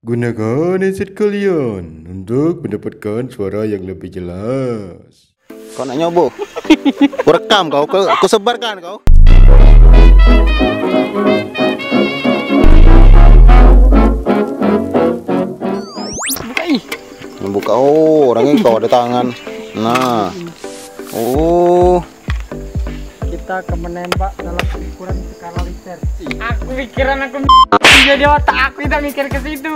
Gunakan headset kalian untuk mendapatkan suara yang lebih jelas. Kau nak nyobo? Ku rekam kau, ku, ku sebarkan kau. Buka ih. Buka oh, orangnya kau ada tangan. Nah. Oh, Kita akan menembak dalam ukuran skala liter. Aku pikiran aku jadi otak aku tidak mikir ke situ.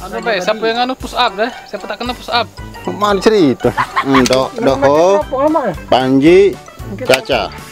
Anu be, siapa yang anu push up deh? Siapa tak kena push up? mana cerita? Hmm, do, doho, Panji, Caca.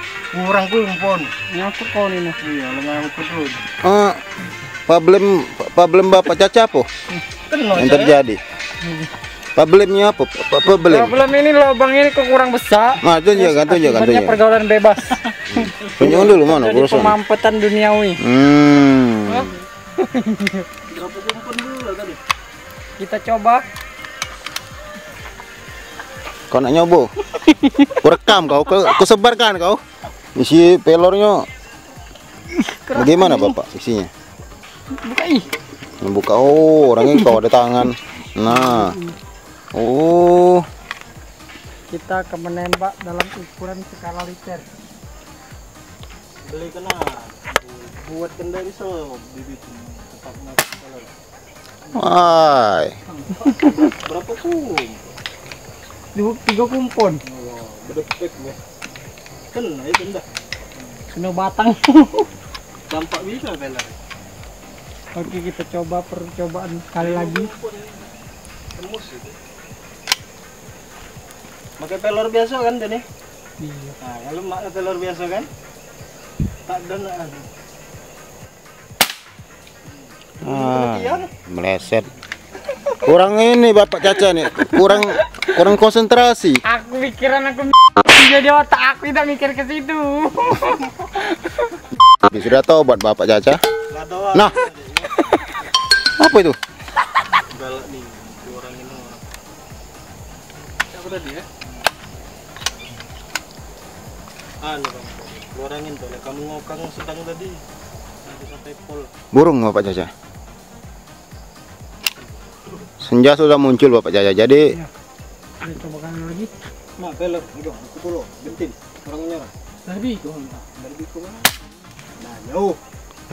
kurang kumpon Nyangkut kau ini. iya lemah kudu eh, problem problem Bapak Caca apa yang terjadi? Problemnya apa? Pa- Problem. Problem ini lubang ini kekurang besar. Nah, tunjukkan, tunjukkan, Akibatnya tunjukkan. pergaulan bebas. Tunjukkan dulu mana Jadi urusan. pemampatan duniawi. Hmm. Kita coba. Kau nak nyobo? Ku rekam kau, ku, ku sebarkan kau. Isi pelornya bagaimana Bapak isinya? Buka ih. Buka oh, orangnya kau ada tangan. Nah. Oh, Kita akan menembak dalam ukuran skala liter. beli kena buat kendali so bibit tetap kalau hai. berapa kum tiga kumpon. bedepek ya kena itu dah Kena batang. dampak bisa belar Oke kita coba percobaan sekali lagi. tembus itu pakai pelor biasa kan tadi Iya. nah kalau mak pelor biasa kan tak ada nak Ah, meleset. Kurang ini Bapak Caca nih, kurang kurang konsentrasi. Aku pikiran aku jadi otak aku tidak mikir ke situ. Sudah tobat Bapak Caca. Nah. Apa itu? galak nih dua orang ini orang Siapa tadi ya? anu bang dua orang itu lah kamu ngokang sedang tadi nanti sampai pol Burung Bapak Caca. Senja sudah muncul Bapak Caca. Jadi Kita coba kali lagi. mak pelor udah aku bentin orang nyerah Tadi. dari biku mana nah jauh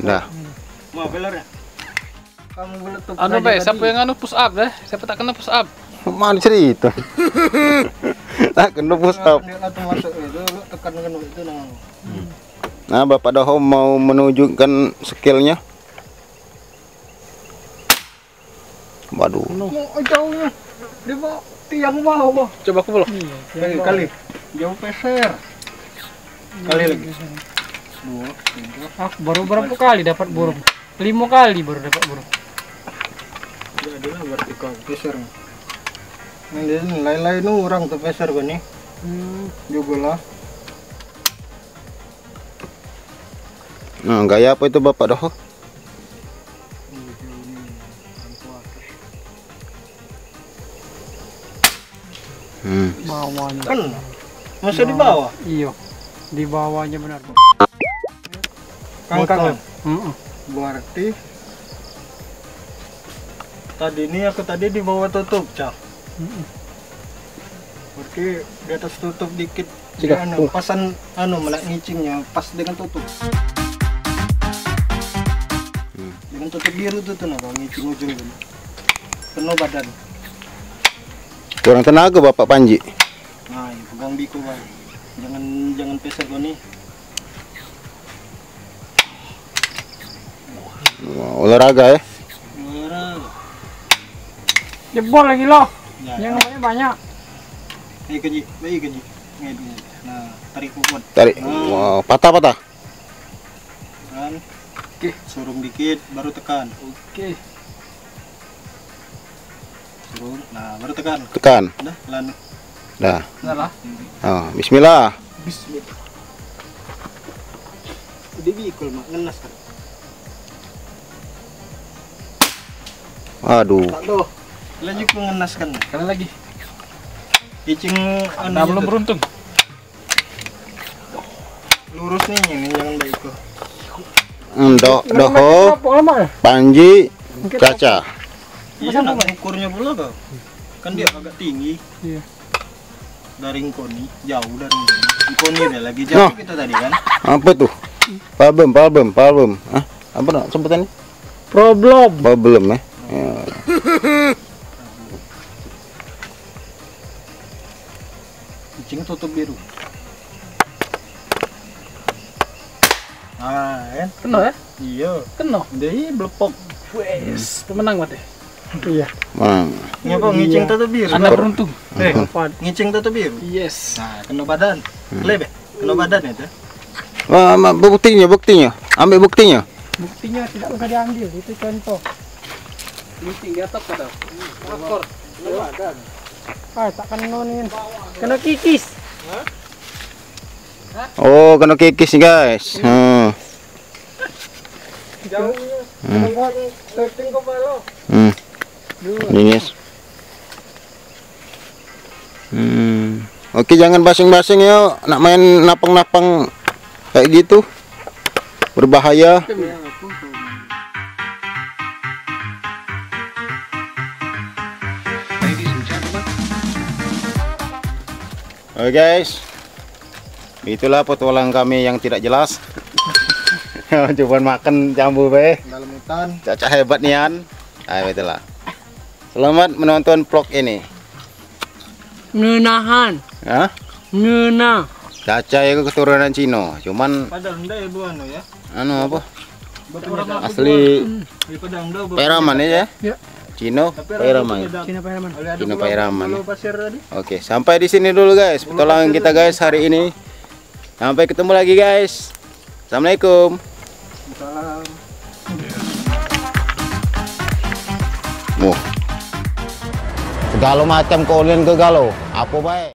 udah. mak pelor ya kamu meletup Anu be, siapa yang anu push up deh? Siapa tak kena push up? Mana cerita? tak kena push up. dia atau masuk itu lu tekan dengan itu nah Nah, Bapak Doho mau menunjukkan skillnya. Waduh. oh jauhnya di bawah tiang bawah Coba aku belum. kali kali jauh peser kali lagi dua tiga Ah, baru berapa kali dapat burung? Lima kali baru dapat burung. jadi lah berarti kau peser nah ini lain-lain orang tuh peser nih Hmm. juga lah Nah, gaya apa itu Bapak Doho? Hmm. Bawahnya. kan masa di bawah Iya. Di bawahnya benar. kangkang Heeh. berarti tadi ini aku tadi di bawah tutup cak Mm-mm. berarti di atas tutup dikit Cika, anu, pasan anu melak ngicingnya pas dengan tutup Hmm. dengan tutup biru tuh tuh nah ngicing ujung penuh badan Kurang tenaga Bapak Panji. nah ya, pegang biku bang jangan jangan peser kau nih Wah, olahraga ya. Merah. Jebol lagi loh. Ya, Yang namanya banyak. Ayo keji, bayi keji. Dulu. Nah, tarik kuat. Tarik. Wow, patah-patah. Kan. Oke. Surung dikit, baru tekan. Oke. Surung. Nah, baru tekan. Tekan. Udah, lan. Dah. Salah. Oh, bismillah. Bismillah. Udah bikul mak ngenas kan. Aduh. Tak doh. Lanjut ku ngenas kan. Sekali lagi. Icing anu Nah, belum beruntung. lurus nih ini jangan baik kok. Ndo, doho, panji, caca. Iya, nak ukurnya pula kau. Kan dia agak tinggi. Iya. Dari Ngkoni, jauh dari Ngkoni. Ngkoni udah lagi jauh Noh. kita tadi kan. Apa tuh? Palbem, palbem, palbem. Hah? Apa nak sebutannya? Problem. Palbem ya. Ya. Kucing tutup biru. Ah, kan? Kena ya? Iya. Kena. Dia belepok. Wes, pemenang mati. Iya. Mang. Ngapa ngicing tutup biru? Bang? beruntung. Eh, ngicing tutup biru. Yes. Nah, kena badan. Lebe, kena badan itu. Wah, ma- buktinya, buktinya. Ambil buktinya. Buktinya tidak bisa diambil. Itu contoh. Ini tinggi atap kada. Akor. Ah, tak kena nih. Kena kikis. Oh, kena kikis nih, guys. Hmm. Jauh. Kena buat setting kepala. Hmm. Ini, guys. Hmm. Oke, jangan basing-basing ya. Nak main napang-napang kayak gitu. Berbahaya. Oke guys, itulah petualang kami yang tidak jelas. Cuman makan jambu be, Dalam hutan. caca hebat nian. Ah itulah. Selamat menonton vlog ini. Nenahan. Hah? Nena. Caca itu keturunan Cino, cuman Padahal ndak ya bu anu ya. anu apa? Asli bu. Pairaman ya? Ya. Cino Pairaman. Cina Pairaman. Cino Pairaman. Tadi. Oke, sampai di sini dulu guys petualangan kita guys hari ini. Sampai ketemu lagi guys. Assalamualaikum. Salam. Segala macam kalian ke galau. Apa baik?